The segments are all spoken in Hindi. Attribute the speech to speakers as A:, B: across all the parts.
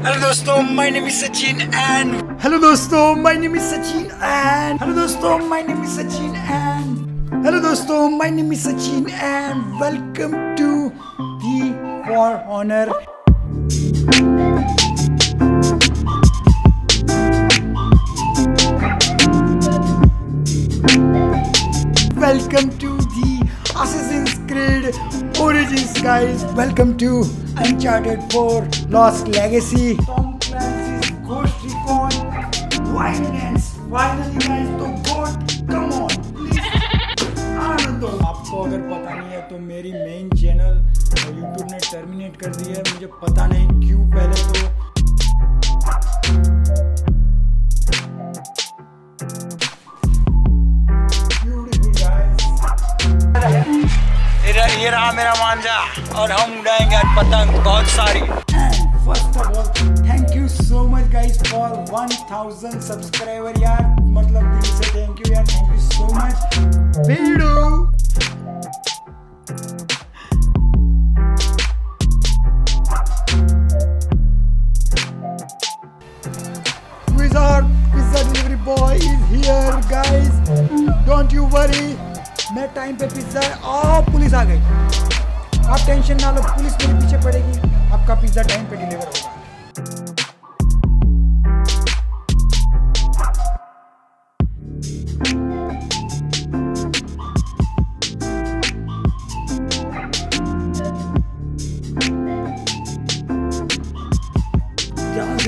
A: हेलो दोस्तों my name is Sachin and
B: hello दोस्तों my name is Sachin and hello दोस्तों my name is Sachin and hello दोस्तों my name is Sachin and welcome to the for honour Welcome to the Assassin's Creed Origins guys. Welcome to Uncharted 4 Lost Legacy. Tom Clancy's Ghost Recon Wildlands. Finally guys, तो God, come on, please. Anand आपको अगर पता नहीं है तो मेरी मेन चैनल YouTube ने टर्मिनेट कर दी है मुझे पता नहीं क्यों पहले तो
A: ये रहा मेरा मांझा, और हम उड़ाएँगे पतंग बहुत सारी।
B: First of all thank you so much guys for 1000 subscriber यार। मतलब दिल से थैंक यू यार। थैंक यू सो मच बिल्डू। Don't you worry. मैं टाइम पे पिज्जा आ पुलिस आ गई आप टेंशन ना लो पुलिस मेरे पीछे पड़ेगी। आपका पिज्जा टाइम पे डिलीवर होगा।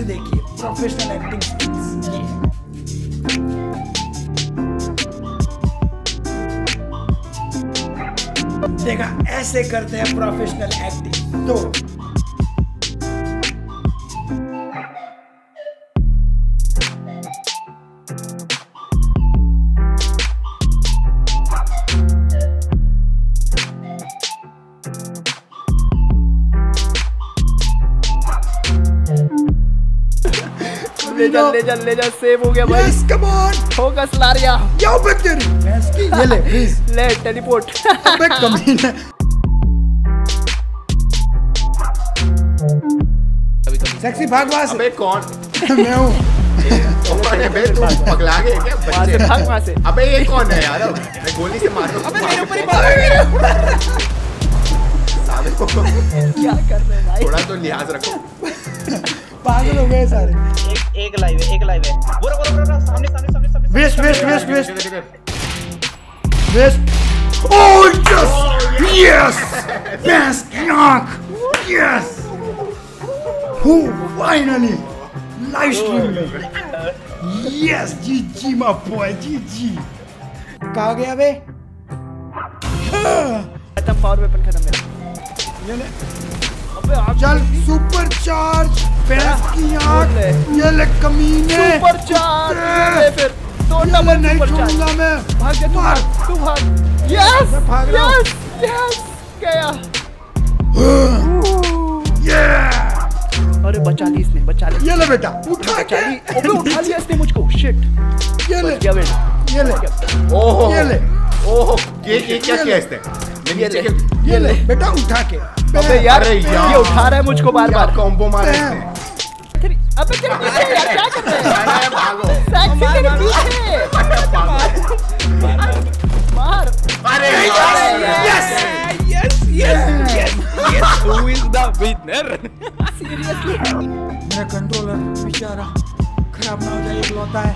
B: देखिए प्रोफेशनल एक्टिंग देखा ऐसे करते हैं प्रोफेशनल एक्टिंग तो
C: ले जा ले। जा ले जा सेव हो गया भाई।
B: यस कम ऑन
C: होगा सलारिया।
B: यो की ये ले प्लीज़
C: ले टेलीपोर्ट
B: अबे कमीना सेक्सी भाग वहाँ से
D: अबे कौन?
B: मैं हूँ।
D: कौन है बे तू पगला गया क्या बच्चे?
C: भाग वहाँ से
D: अबे ये कौन है यार? मैं गोली से मार दूँ अबे मेरे ऊपर ही
C: क्या कर रहे हैं भाई?
D: थोड़ा तो लिहाज रखो।
B: पागल हो गए सारे।
E: एक लाइव है एक लाइव है। बोरा बोरा बोरा सामने सामने सामने सामने
B: west west
D: west west
B: west oh yes yes भैंस की आँख yes who finally live stream में यस जी जी मा बॉय जी जी कहा गया बे? हाँ,
C: खत्म पावर वेपन खत्म मेरा
B: ये ले चल सुपर चार्ज भैंस की आँख ये ले कमीने।
C: सुपर चार्ज ले फिर। दो नंबर
B: नहीं छोड़ूँगा मैं।
C: भाग जा तू भाग तू भाग। यस
B: भाग रहा हूँ।
C: यस यस गया।
B: ये
C: अरे बचा ली इसने बचा ली।
B: ये ले बेटा उठा
C: बचा
B: के।
C: ली। अबे उठा लिया इसने मुझको। शिट
B: ये ले।
C: गया
B: ये ले।
D: ओहो।
B: ये ले।
D: ओहो ये ये क्या किया इसने?
C: ये ले।
B: ये ले बेटा उठा के
C: अबे यार ये उठा रहा है मुझको बार बार।
D: कॉम्बो मारा
C: अबे तेरे पीछे यार क्या कर रहे हैं?
D: भागो।
C: सेक्सी तेरे पीछे। मार।
D: अरे
B: यस
C: सीरियसली
B: मेरा। कंट्रोलर बेचारा खराब ना हो जाए इकलौता है।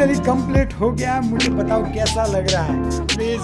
B: फाइनली कंप्लीट हो गया। मुझे बताओ कैसा लग रहा है? प्लीज़